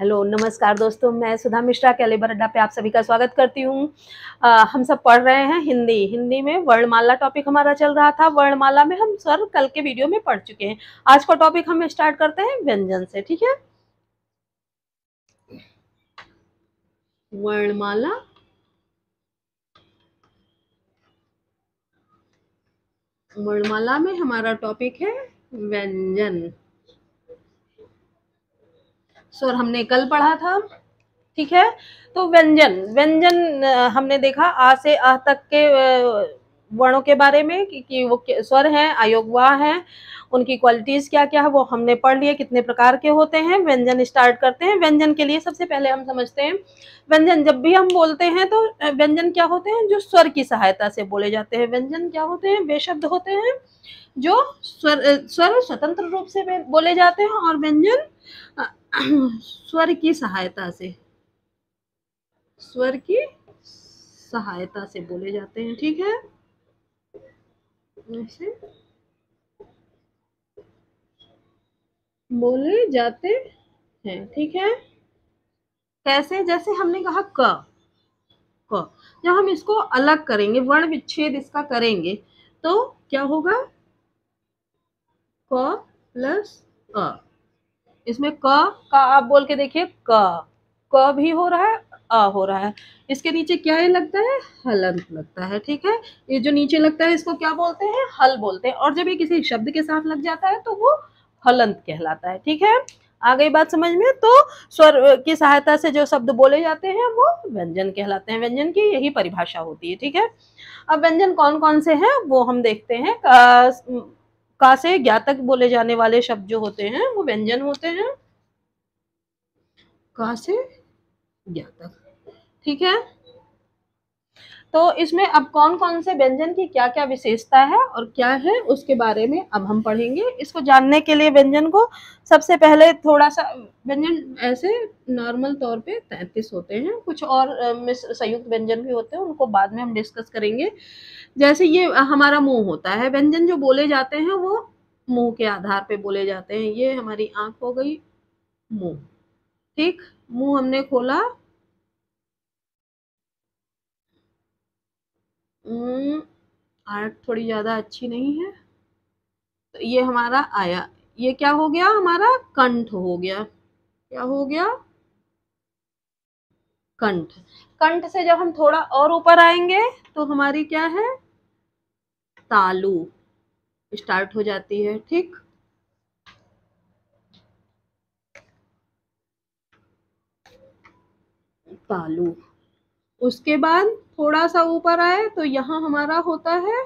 Hello, नमस्कार दोस्तों, मैं सुधा मिश्रा कैलिबर अड्डा पे आप सभी का स्वागत करती हूँ। हम सब पढ़ रहे हैं हिंदी। हिंदी में वर्णमाला टॉपिक हमारा चल रहा था। वर्णमाला में हम सर, कल के वीडियो में पढ़ चुके हैं। आज का टॉपिक हम स्टार्ट करते हैं व्यंजन से, ठीक है? वर्णमाला। वर्णमाला में हमारा टॉपिक है व्यंजन। स्वर हमने कल पढ़ा था ठीक है? तो व्यंजन व्यंजन हमने देखा आ से आ तक के वर्णों के बारे में कि, कि वो स्वर हैं अयोगवा हैं उनकी क्वालिटीज क्या क्या है वो हमने पढ़ लिए कितने प्रकार के होते हैं व्यंजन स्टार्ट करते हैं। व्यंजन के लिए सबसे पहले हम समझते हैं व्यंजन जब भी हम बोलते हैं तो व्यंजन क्या होते हैं जो स्वर की सहायता से बोले जाते हैं। व्यंजन क्या होते हैं वे शब्द होते हैं जो स्वर स्वर स्वतंत्र रूप से बोले जाते हैं और व्यंजन स्वर की सहायता से। स्वर की सहायता से बोले जाते हैं, ठीक है? ऐसे। बोले जाते हैं, ठीक है? कैसे? जैसे हमने कहा क क। जब हम इसको अलग करेंगे, वर्ण विच्छेद इसका करेंगे तो क्या होगा? क प्लस अ। इसमें क, का आप बोल के देखिए, क क भी हो रहा है, अ हो रहा है। इसके नीचे क्या ये लगता है? हलंत लगता है, ठीक है? ये जो नीचे लगता है, इसको क्या बोलते हैं? हल बोलते हैं। और जब ये किसी शब्द के साथ लग जाता है तो वो हलंत कहलाता है, ठीक है? आ गई बात समझ में तो स्वर की सहायता से जो शब्द बोले जाते हैं, वो व्यंजन कहलाते हैं। व्यंजन की यही परिभाषा होती है, ठीक है? अब व्यंजन कौन कौन से हैं, वो हम देखते हैं। का से ज्ञातक बोले जाने वाले शब्द जो होते हैं, वो व्यंजन होते हैं। का से ज्ञातक। ठीक है? तो इसमें अब कौन कौन से व्यंजन की क्या क्या विशेषता है और क्या है, उसके बारे में अब हम पढ़ेंगे। इसको जानने के लिए व्यंजन को सबसे पहले थोड़ा सा व्यंजन ऐसे नॉर्मल तौर पे तैंतीस होते हैं। कुछ और संयुक्त व्यंजन भी होते हैं, उनको बाद में हम डिस्कस करेंगे। जैसे ये हमारा मुँह होता है, व्यंजन जो बोले जाते हैं वो मुँह के आधार पे बोले जाते हैं। ये हमारी आँख हो गई मुँह। ठीक? मुँह हमने खोला। आर्ट थोड़ी ज़्यादा अच्छी नहीं है। तो ये हमारा आया। ये क्या हो गया? हमारा कंठ हो गया। क्या हो गया? कंठ। कंठ से जब हम थोड़ा और ऊपर आएँगे तो हमारी क्या है? तालु। स्टार्ट हो जाती है, ठीक? तालु। उसके बाद थोड़ा सा ऊपर आए तो यहाँ हमारा होता है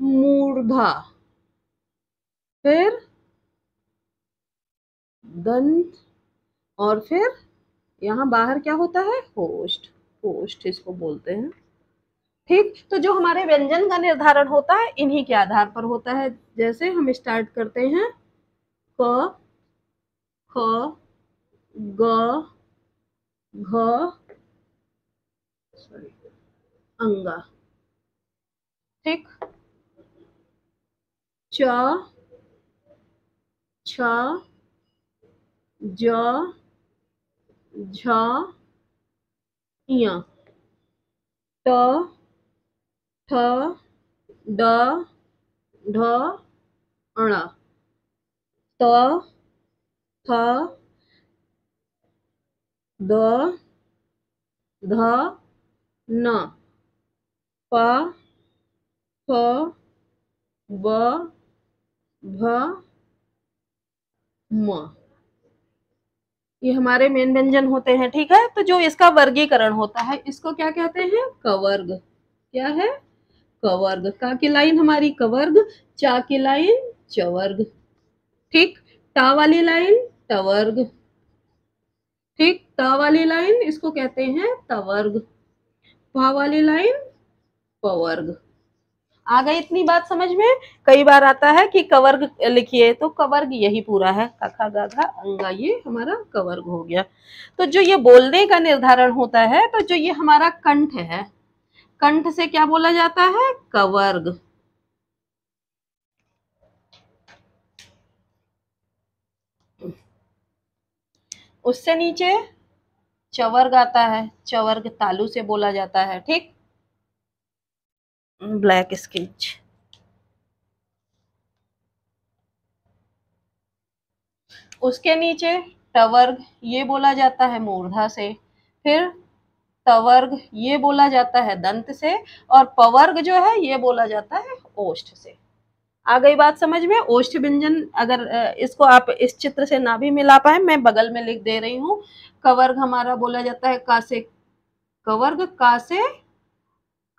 मूर्धा। फिर दंत, और फिर यहाँ बाहर क्या होता है? होस्ट। होस्ट इसको बोलते हैं। ठीक? तो जो हमारे व्यंजन का निर्धारण होता है, इन्हीं के आधार पर होता है। जैसे हम स्टार्ट करते हैं क ख, ग, घ अंगा। ठीक? च, छ, ज, झ ट ठ, ड, ढ अण त, थ, द, ध, न। प, फ, ब, भ, म। ये हमारे मेन व्यंजन होते हैं, ठीक है? तो जो इसका वर्गीकरण होता है, इसको क्या कहते हैं? कवर्ग। क्या है? कवर्ग, का की लाइन हमारी कवर्ग, चा की लाइन चवर्ग। ठीक? टा वाली लाइन टवर्ग। ठीक? ट वाली लाइन इसको कहते हैं तवर्ग। पा वाली लाइन पवर्ग। आ गई इतनी बात समझ में? कई बार आता है कि कवर्ग लिखिए तो कवर्ग यही पूरा है। कखा गाघा अंगा, ये हमारा कवर्ग हो गया। तो जो ये बोलने का निर्धारण होता है तो जो ये हमारा कंठ है कंठ से क्या बोला जाता है? कवर्ग। उससे नीचे चवर्ग आता है। चवर्ग तालु से बोला जाता है, ठीक? Black sketch. उसके नीचे टवर्ग ये बोला जाता है, मूर्धा से। फिर तवर्ग ये बोला जाता है दंत से और पवर्ग जो है ये बोला जाता है ओष्ठ से। आ गई बात समझ में? ओष्ठ व्यंजन अगर इसको आप इस चित्र से ना भी मिला पाए, मैं बगल में लिख दे रही हूँ। कवर्ग हमारा बोला जाता है का से कवर्ग का से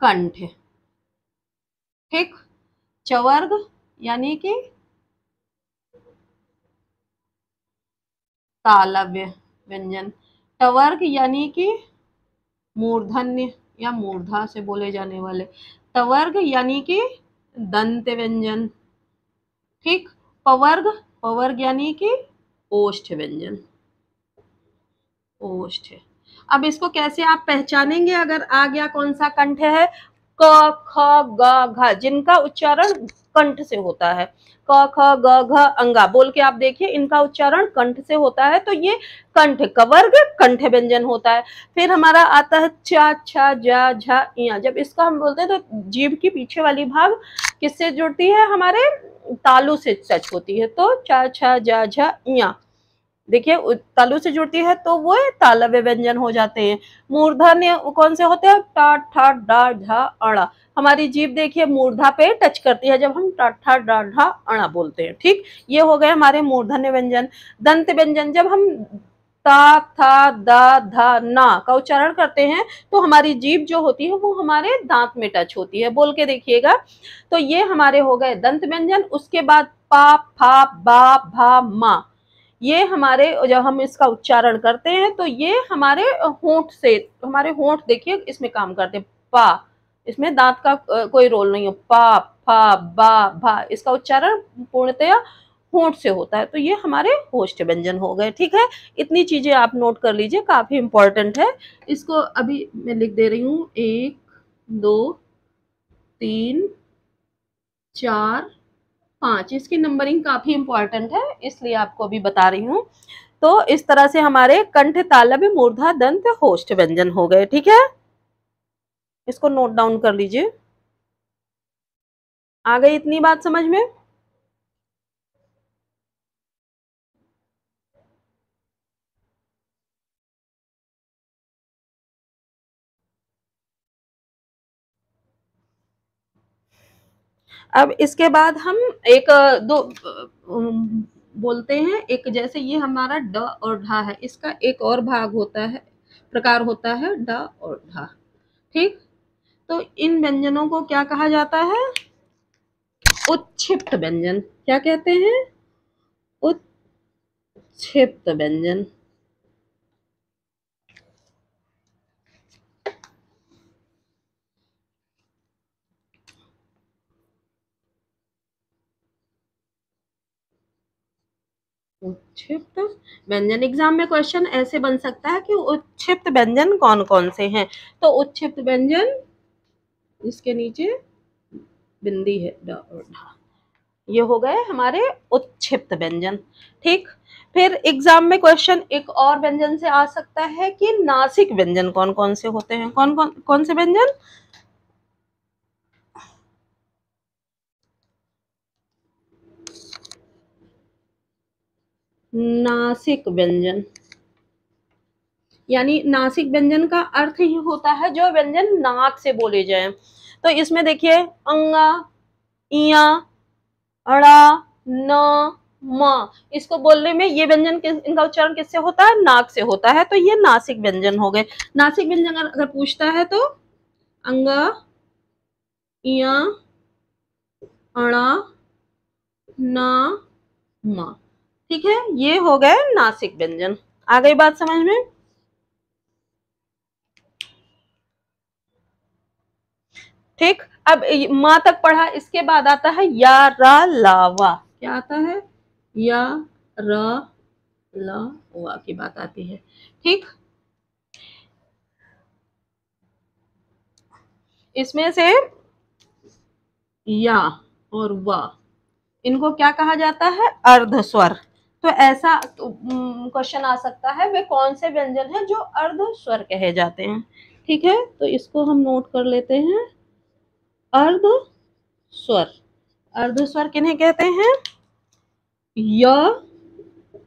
कंठ। ठीक? चवर्ग यानी कि तालव्य व्यंजन। टवर्ग यानी कि मूर्धन्य या मूर्धा से बोले जाने वाले। तवर्ग यानी कि दंत व्यंजन। ठीक? पवर्ग पवर्ग यानी कि ओष्ठ व्यंजन। ओष्ठ। अब इसको कैसे आप पहचानेंगे? अगर आ गया कौन सा कंठ है? क, ख, ग, घ, जिनका उच्चारण कंठ से होता है। क, ख, ग, घ, अंगा, बोल के आप देखिए, इनका उच्चारण कंठ से होता है तो ये कंठ कवर्ग, कंठ व्यंजन होता है। फिर हमारा आता है चा, छा, जा, झा इया जब इसका हम बोलते हैं तो जीभ की पीछे वाली भाग किससे जुड़ती है? हमारे तालु से टच होती है तो चा, छा, जा, झा इया देखिए तालु से जुड़ती है तो वो तालव्य व्यंजन हो जाते हैं। मूर्धन्य कौन से होते हैं? टा ठा डा झा अड़ा हमारी जीभ देखिए, मूर्धा पे टच करती है जब हम टा ठा डा ढा अड़ा बोलते हैं। ठीक? ये हो गए हमारे मूर्धन्य व्यंजन। दंत व्यंजन, जब हम ता, था, दा, धा, ना का उच्चारण करते हैं तो हमारी जीभ जो होती है, वो हमारे दांत में टच होती है। बोल के देखिएगा। तो ये हमारे हो गए दंत व्यंजन। उसके बाद पा, फा, बा, भा, मा। ये हमारे, जब हम इसका उच्चारण करते हैं तो ये हमारे होंठ से, हमारे होंठ देखिए, इसमें काम करते हैं। पा, इसमें दांत का कोई रोल नहीं है। पा, फा, बा, भा, इसका उच्चारण पूर्णतया होंठ से होता है। तो ये हमारे होस्ट व्यंजन हो गए, ठीक है? इतनी चीज़ें आप नोट कर लीजिए, काफ़ी इंपॉर्टेंट है। इसको अभी मैं लिख दे रही हूँ। एक, दो, तीन, चार पाँच इसकी नंबरिंग काफ़ी इंपॉर्टेंट है, इसलिए आपको अभी बता रही हूँ। तो इस तरह से हमारे कंठ तालब मूर्धा दंत होष्ठ व्यंजन हो गए, ठीक है? इसको नोट डाउन कर लीजिए। आ गई इतनी बात समझ में? अब इसके बाद हम एक दो बोलते हैं, एक जैसे ये हमारा ड और ढा है, इसका एक और भाग होता है, प्रकार होता है ड और ढा, ठीक? तो इन व्यंजनों को क्या कहा जाता है? उच्छिप्त व्यंजन, क्या कहते हैं? उच्छिप्त व्यंजन। उच्छिप्त व्यंजन एग्ज़ाम में क्वेश्चन ऐसे बन सकता है कि उच्छिप्त व्यंजन कौन कौन से हैं? तो उच्छिप्त व्यंजन इसके नीचे बिंदी है ये हो गए हमारे उच्छिप्त व्यंजन, ठीक? फिर एग्ज़ाम में क्वेश्चन एक और व्यंजन से आ सकता है कि नासिक व्यंजन कौन कौन से होते हैं? कौन कौन कौन से व्यंजन? नासिक व्यंजन। यानी नासिक व्यंजन का अर्थ ही होता है जो व्यंजन नाक से बोले जाए। तो इसमें देखिए, अंगा, इया, अड़ा, न, म। इसको बोलने में ये व्यंजन इनका उच्चारण किससे होता है? नाक से होता है। तो ये नासिक व्यंजन हो गए। नासिक व्यंजन अगर पूछता है तो अंगा, इया, अड़ा, न, म। ठीक है, ये हो गए नासिक व्यंजन। आ गई बात समझ में? ठीक, अब माँ तक पढ़ा, इसके बाद आता है या रा लावा क्या आता है? या र ला वा की बात आती है। ठीक, इसमें से या और वा, इनको क्या कहा जाता है? अर्ध स्वर तो ऐसा क्वेश्चन आ सकता है, वे कौन से व्यंजन हैं जो अर्ध स्वर कहे जाते हैं? ठीक है तो इसको हम नोट कर लेते हैं। अर्ध स्वर। अर्ध स्वर किन्हें कहते हैं? य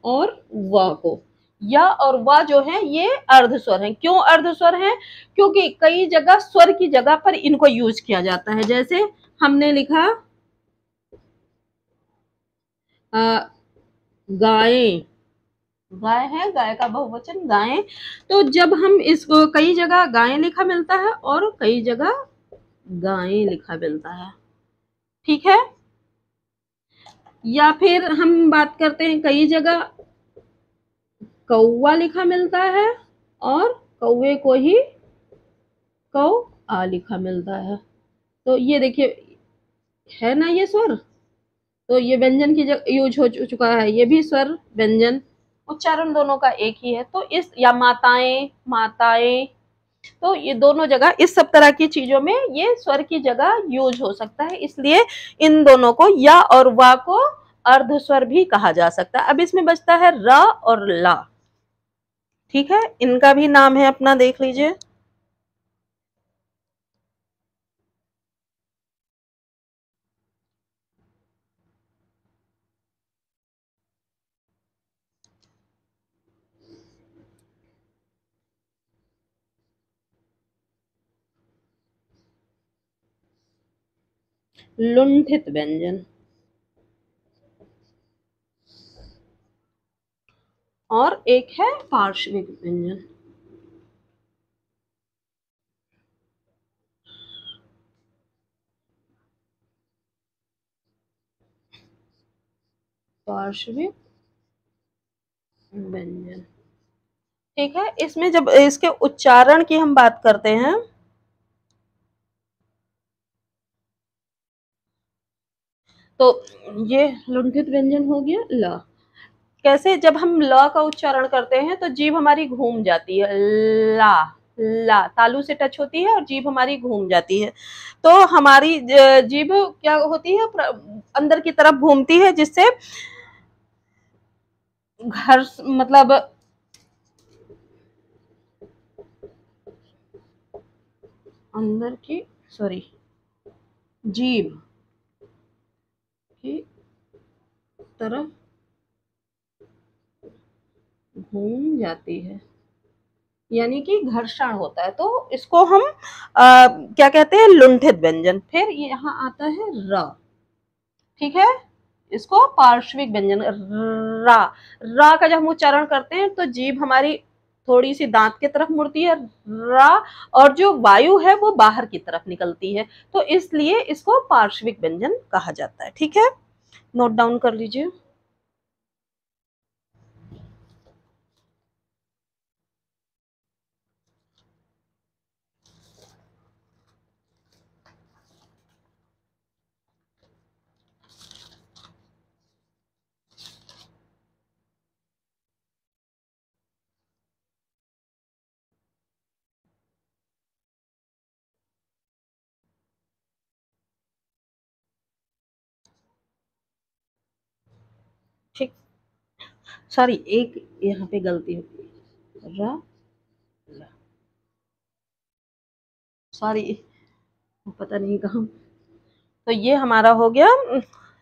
और व को। या और व जो है, ये अर्ध स्वर है। क्यों अर्ध स्वर है? क्योंकि कई जगह स्वर की जगह पर इनको यूज़ किया जाता है। जैसे हमने लिखा गाय गाय है, गाय का बहुवचन गाय तो जब हम इसको कई जगह गाय लिखा मिलता है और कई जगह गाय लिखा मिलता है। ठीक है? या फिर हम बात करते हैं कई जगह कौवा लिखा मिलता है और कौवे को ही कौ आ लिखा मिलता है। तो ये देखिए, है ना ये स्वर? तो ये व्यंजन की जगह यूज़ हो चुका है, ये भी स्वर, व्यंजन उच्चारण दोनों का एक ही है। तो इस, या माताएँ माताएँ तो ये दोनों जगह, इस सब तरह की चीज़ों में ये स्वर की जगह यूज़ हो सकता है। इसलिए इन दोनों को या और वा को अर्ध स्वर भी कहा जा सकता है। अब इसमें बचता है र और ला। ठीक है? इनका भी नाम है, अपना देख लीजिए। लुंठित व्यंजन। और एक है पार्श्विक व्यंजन। पार्श्विक व्यंजन। ठीक है, इसमें जब इसके उच्चारण की हम बात करते हैं तो ये लुंठित व्यंजन हो गया ल। कैसे? जब हम ल का उच्चारण करते हैं तो जीभ हमारी घूम जाती है। ला ला, तालू से टच होती है और जीभ हमारी घूम जाती है। तो हमारी जीभ क्या होती है? अंदर की तरफ़ घूमती है, जिससे घर मतलब अंदर की, सॉरी, जीभ की तरफ़ घूम जाती है। यानी कि घर्षण होता है। तो इसको हम आ, क्या कहते हैं? लुंठित व्यंजन। फिर यहाँ आता है र। ठीक है? इसको पार्श्विक व्यंजन रा। रा का जब हम उच्चारण करते हैं तो जीभ हमारी थोड़ी सी दांत की तरफ़ मुड़ती है, रा, और जो वायु है वो बाहर की तरफ़ निकलती है। तो इसलिए इसको पार्श्विक व्यंजन कहा जाता है, ठीक है? नोट डाउन कर लीजिए। ठीक। सॉरी, एक यहाँ पे गलती है सॉरी, पता नहीं कहा। तो ये हमारा हो गया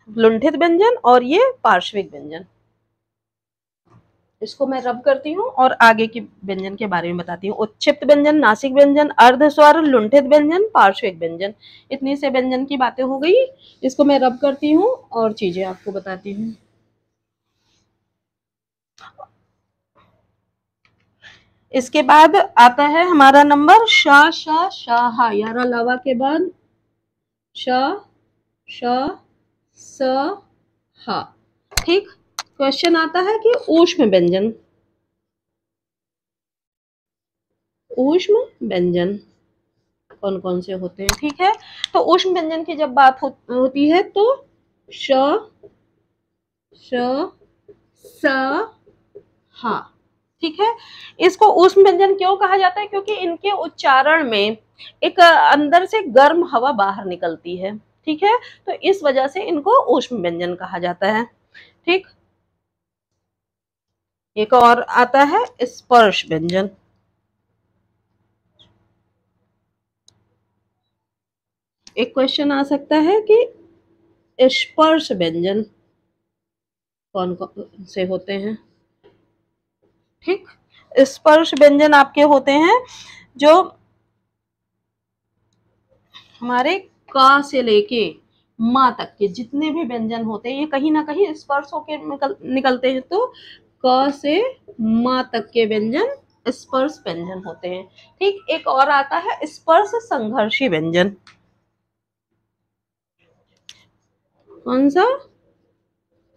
लुंठित व्यंजन और ये पार्श्विक व्यंजन। इसको मैं रब करती हूँ और आगे की व्यंजन के बारे में बताती हूँ। उच्छिप्त व्यंजन, नासिक व्यंजन अर्ध स्वर लुंठित व्यंजन, पार्श्विक व्यंजन। इतनी से व्यंजन की बातें हो गई। इसको मैं रब करती हूँ और चीज़ें आपको बताती हूँ। इसके बाद आता है हमारा नंबर शाह शाह शाह। यारा लावा के बाद शाह शाह स हा। ठीक? क्वेश्चन आता है कि ऊष्म व्यंजन। ऊष्म व्यंजन कौन कौन से होते हैं? ठीक है? तो ऊष्म व्यंजन की जब बात हो, होती है तो श श स हा। ठीक है? इसको ऊष्म व्यंजन क्यों कहा जाता है? क्योंकि इनके उच्चारण में एक अंदर से गर्म हवा बाहर निकलती है, ठीक है? तो इस वजह से इनको ऊष्म व्यंजन कहा जाता है, ठीक? एक और आता है स्पर्श व्यंजन एक क्वेश्चन आ सकता है कि स्पर्श व्यंजन कौन कौन से होते हैं? ठीक? स्पर्श व्यंजन आपके होते हैं जो हमारे का से लेके माँ तक के जितने भी व्यंजन होते हैं ये कहीं ना कहीं स्पर्श होके निकल, निकलते हैं। तो क से माँ तक के व्यंजन स्पर्श व्यंजन होते हैं। ठीक? एक और आता है स्पर्श संघर्षी व्यंजन। कौन सा?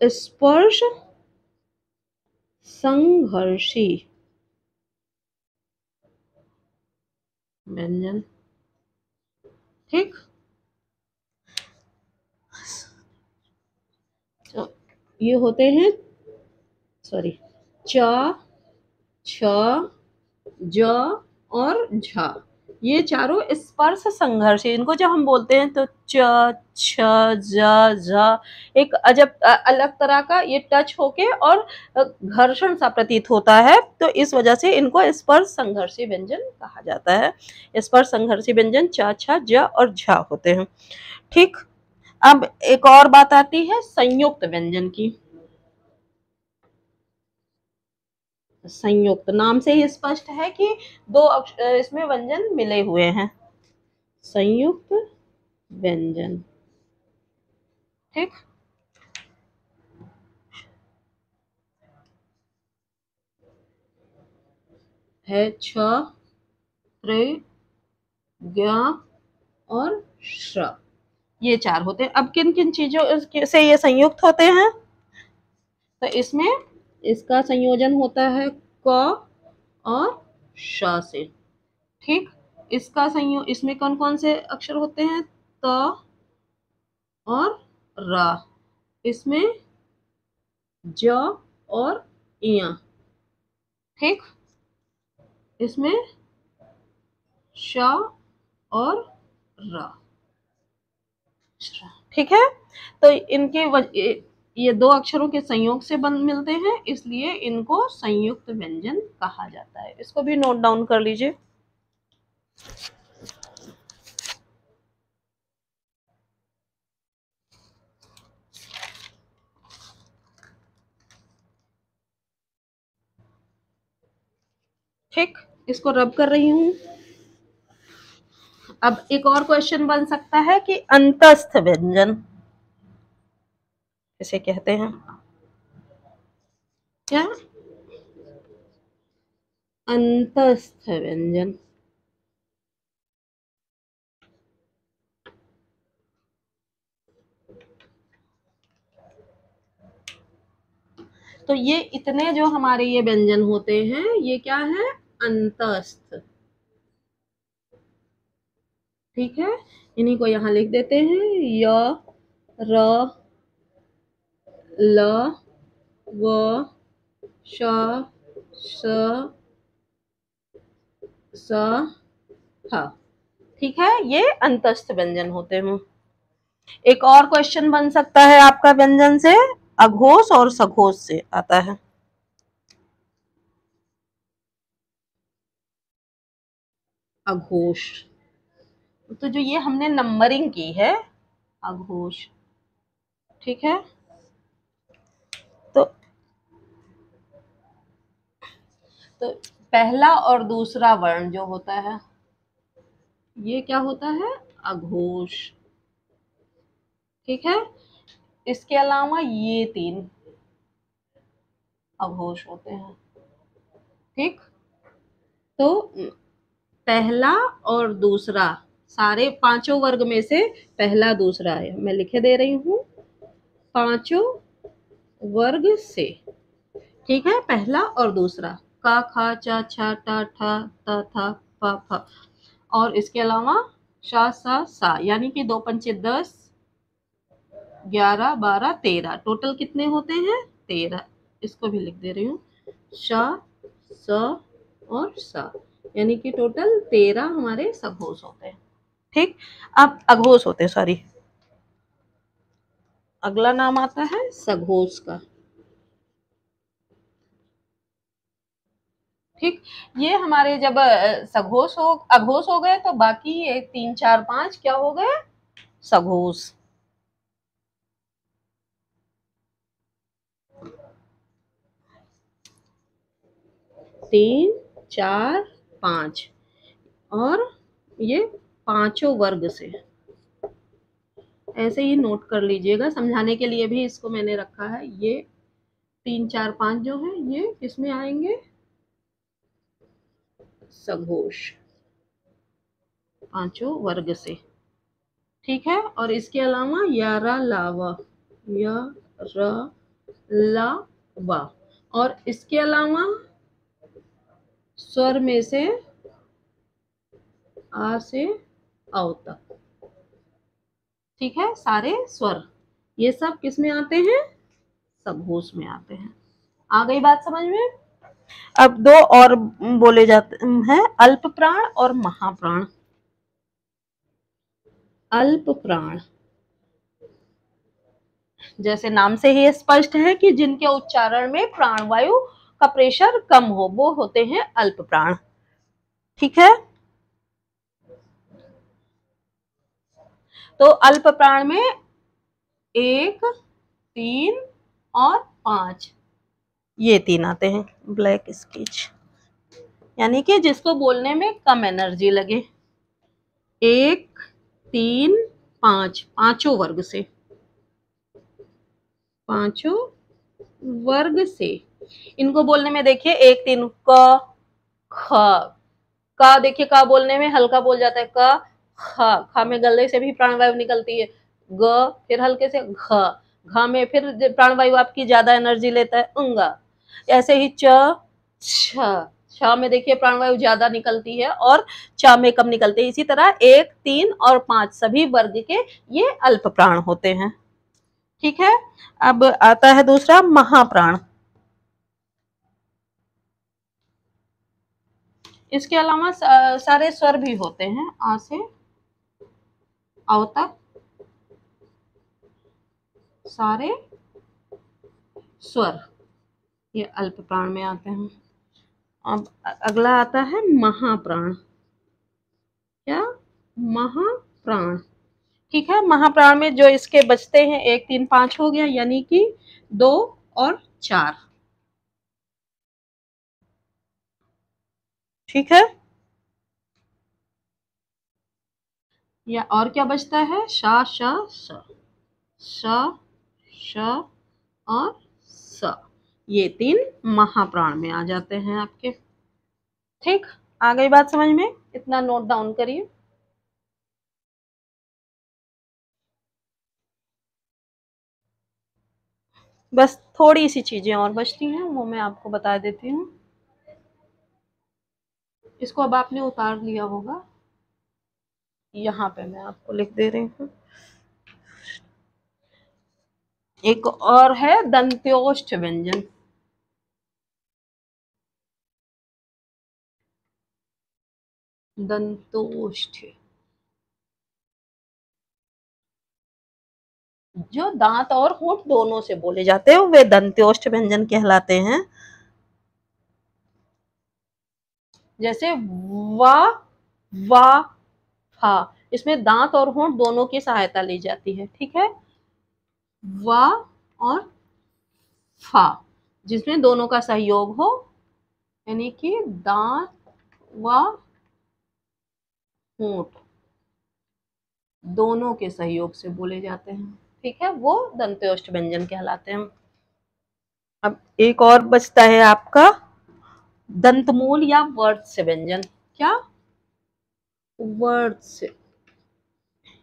स्पर्श संघर्षी। व्यंजन। ठीक। ये होते हैं सॉरी च छ ज और झ। ये चारों स्पर्श संघर्ष इनको जब हम बोलते हैं तो च, छ एक अजब अलग तरह का ये टच होके और घर्षण सा प्रतीत होता है। तो इस वजह से इनको स्पर्श संघर्षी व्यंजन कहा जाता है। स्पर्श संघर्षी व्यंजन च, छ, ज और झ होते हैं। ठीक, अब एक और बात आती है संयुक्त व्यंजन की। संयुक्त। नाम से ही स्पष्ट है कि दो इसमें व्यंजन मिले हुए हैं। संयुक्त व्यंजन। ठीक? है, छ और श्र ये चार होते हैं। अब किन किन चीज़ों से ये संयुक्त होते हैं? तो इसमें इसका संयोजन होता है क और श से। ठीक? इसका संयोग इसमें कौन कौन से अक्षर होते हैं? त और र। इसमें ज और इया ठीक? इसमें श और र। ठीक है? तो इनके ये दो अक्षरों के संयोग से बन, मिलते हैं, इसलिए इनको संयुक्त व्यंजन कहा जाता है। इसको भी नोट डाउन कर लीजिए। ठीक, इसको रब कर रही हूँ। अब एक और क्वेश्चन बन सकता है कि अंतस्थ व्यंजन। इसे कहते हैं। क्या? अंतस्थ व्यंजन। तो ये इतने जो हमारे ये व्यंजन होते हैं, ये क्या है? अंतस्थ। ठीक है? इन्हीं को यहाँ लिख देते हैं। य, र ल, व, श स स, ह। ठीक है? ये अंतस्थ व्यंजन होते हैं। एक और क्वेश्चन बन सकता है आपका व्यंजन से। अघोष और सघोष से आता है। अघोष। तो जो ये हमने नंबरिंग की है, अघोष। ठीक है? तो पहला और दूसरा वर्ण जो होता है? ये क्या होता है? अघोष। ठीक है? इसके अलावा ये तीन अघोष होते हैं। ठीक? तो पहला और दूसरा, सारे पाँचों वर्ग में से पहला दूसरा है मैं लिखे दे रही हूँ। पाँचों वर्ग से। ठीक है? पहला और दूसरा। का खा, चा, छा, टा, ठा, त, था, प, फ। और इसके अलावा शा सा सा, यानी कि दो पंचे दस, ग्यारह, बारह, तेरह। टोटल कितने होते हैं? तेरह। इसको भी लिख दे रही हूँ। श स और स। यानी कि टोटल तेरह हमारे सघोष होते हैं। ठीक? अब अघोष होते हैं सॉरी अगला नाम आता है सघोष का। ठीक? ये हमारे जब सघोष हो, अघोष हो गए तो बाकी ये तीन, चार, पाँच क्या हो गए? सघोष। तीन, चार, पाँच। और ये पाँचों वर्ग से। ऐसे ही नोट कर लीजिएगा, समझाने के लिए भी इसको मैंने रखा है। ये तीन, चार, पाँच जो है, ये किसमें आएँगे? सघोष। पाँचों वर्ग से। ठीक है? और इसके अलावा यारा लावा या ला वा और इसके अलावा स्वर में से आ से औ तक। ठीक है? सारे स्वर। ये सब किसमें आते हैं? सबहोश में आते हैं। आ गई बात समझ में? अब दो और बोले जाते हैं, अल्प प्राण और महाप्राण। अल्प प्राण। जैसे नाम से ही स्पष्ट है कि जिनके उच्चारण में प्राणवायु का प्रेशर कम हो, वो होते हैं अल्प प्राण। ठीक है? तो अल्प प्राण में एक, तीन और पाँच। ये तीन आते हैं ब्लैक स्केच यानी कि जिसको बोलने में कम एनर्जी लगे। एक, तीन, पाँच, पाँचों वर्ग से। पाँचों वर्ग से। इनको बोलने में देखिए, एक तीन, क, ख। का देखिए, का बोलने में हल्का बोल जाता है, क, ख। ख में गले से भी प्राणवायु निकलती है। ग, फिर हल्के से घ। घ में फिर प्राणवायु आपकी ज़्यादा एनर्जी लेता है, उंगा। ऐसे ही च, छ। छ में देखिए प्राणवायु ज़्यादा निकलती है और च में कम निकलती है। इसी तरह एक, तीन और पाँच सभी वर्ग के ये अल्प प्राण होते हैं। ठीक है? अब आता है दूसरा महाप्राण। इसके अलावा सारे स्वर भी होते हैं। आ से अव तक सारे स्वर। ये अल्प प्राण में आते हैं। अब अगला आता है महाप्राण। क्या? महाप्राण। ठीक है, महाप्राण में जो इसके बचते हैं, एक, तीन, पाँच हो गया, यानी कि दो और चार। ठीक है? या और क्या बचता है? श श स श श और स। ये तीन महाप्राण में आ जाते हैं आपके। ठीक? आ गई बात समझ में? इतना नोट डाउन करिए। बस थोड़ी सी चीज़ें और बचती हैं, वो मैं आपको बता देती हूँ। इसको अब आपने उतार लिया होगा। यहाँ पे मैं आपको लिख दे रही हूँ। एक और है दंत्योष्ठ व्यंजन। दंतोष्ठ जो दांत और होठ दोनों से बोले जाते हैं, वे दंत्योष्ठ व्यंजन कहलाते हैं। जैसे वा वा, फा, इसमें दांत और होंठ दोनों की सहायता ली जाती है, ठीक है? वा और फा, जिसमें दोनों का सहयोग हो, यानी कि दांत, व, होंठ, दोनों के सहयोग से बोले जाते हैं। ठीक है, वो दंत्योष्ट व्यंजन कहलाते हैं। अब एक और बचता है आपका, दंतमूल या वर्ड से व्यंजन क्या? वर्ड से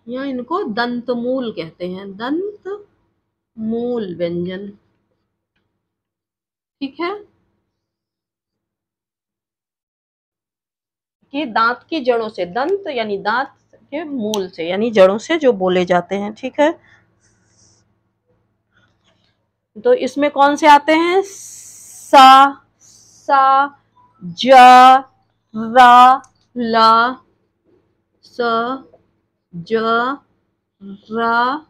या इनको दंतमूल कहते हैं। दंत मूल व्यंजन। ठीक है? कि दांत की जड़ों से, दंत यानी दांत के मूल से, यानी जड़ों से जो बोले जाते हैं, ठीक है? तो इसमें कौन से आते हैं? सा सा, ज, रा, ला, स, ज, रा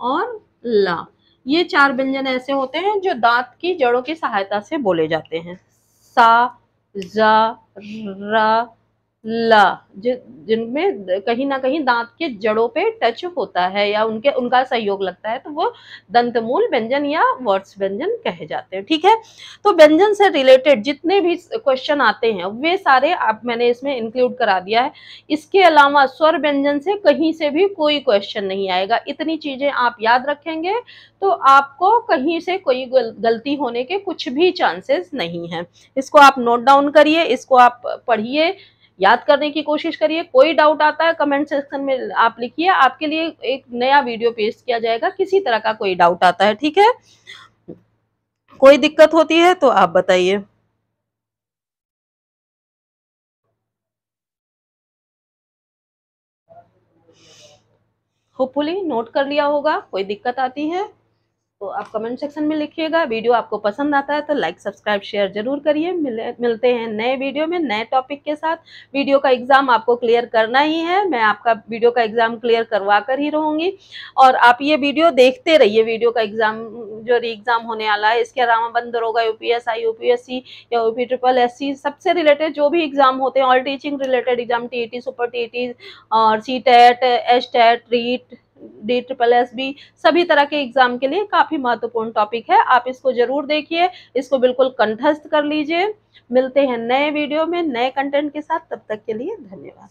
और ला। ये चार व्यंजन ऐसे होते हैं जो दांत की जड़ों की सहायता से बोले जाते हैं। सा, जा, रा ला जिनमें कहीं ना कहीं दांत के जड़ों पे टच होता है या उनके, उनका सहयोग लगता है तो वो दंतमूल व्यंजन या वर्ड्स व्यंजन कहे जाते हैं, ठीक है? तो व्यंजन से रिलेटेड जितने भी क्वेश्चन आते हैं, वे सारे आप, मैंने इसमें इंक्लूड करा दिया है। इसके अलावा स्वर व्यंजन से कहीं से भी कोई क्वेश्चन नहीं आएगा। इतनी चीज़ें आप याद रखेंगे तो आपको कहीं से कोई गलती होने के कुछ भी चांसेस नहीं है। इसको आप नोट डाउन करिए, इसको आप पढ़िए याद करने की कोशिश करिए। कोई डाउट आता है कमेंट सेक्शन में आप लिखिए। आपके लिए एक नया वीडियो पेश किया जाएगा। किसी तरह का कोई डाउट आता है, ठीक है? कोई दिक्कत होती है तो आप बताइए। होपफुली नोट कर लिया होगा। कोई दिक्कत आती है तो आप कमेंट सेक्शन में लिखिएगा। वीडियो आपको पसंद आता है तो लाइक सब्सक्राइब शेयर ज़रूर करिए। मिलते हैं नए वीडियो में नए टॉपिक के साथ। वीडियो का एग्ज़ाम आपको क्लियर करना ही है। मैं आपका वीडियो का एग्ज़ाम क्लियर करवा कर ही रहूँगी। और आप ये वीडियो देखते रहिए। वीडियो का एग्ज़ाम जो री एग्ज़ाम होने वाला है, इसके अलावा बंद होगा यूपीएसआई यूपीएससी या यूपी ट्रिपल एस सी सबसे रिलेटेड जो भी एग्ज़ाम होते हैं all teaching related exam T super T और C TET H TET REET D triple S B, सभी तरह के एग्ज़ाम के लिए काफ़ी महत्वपूर्ण टॉपिक है। आप इसको ज़रूर देखिए, इसको बिल्कुल कंठस्थ कर लीजिए। मिलते हैं नए वीडियो में नए कंटेंट के साथ। तब तक के लिए धन्यवाद।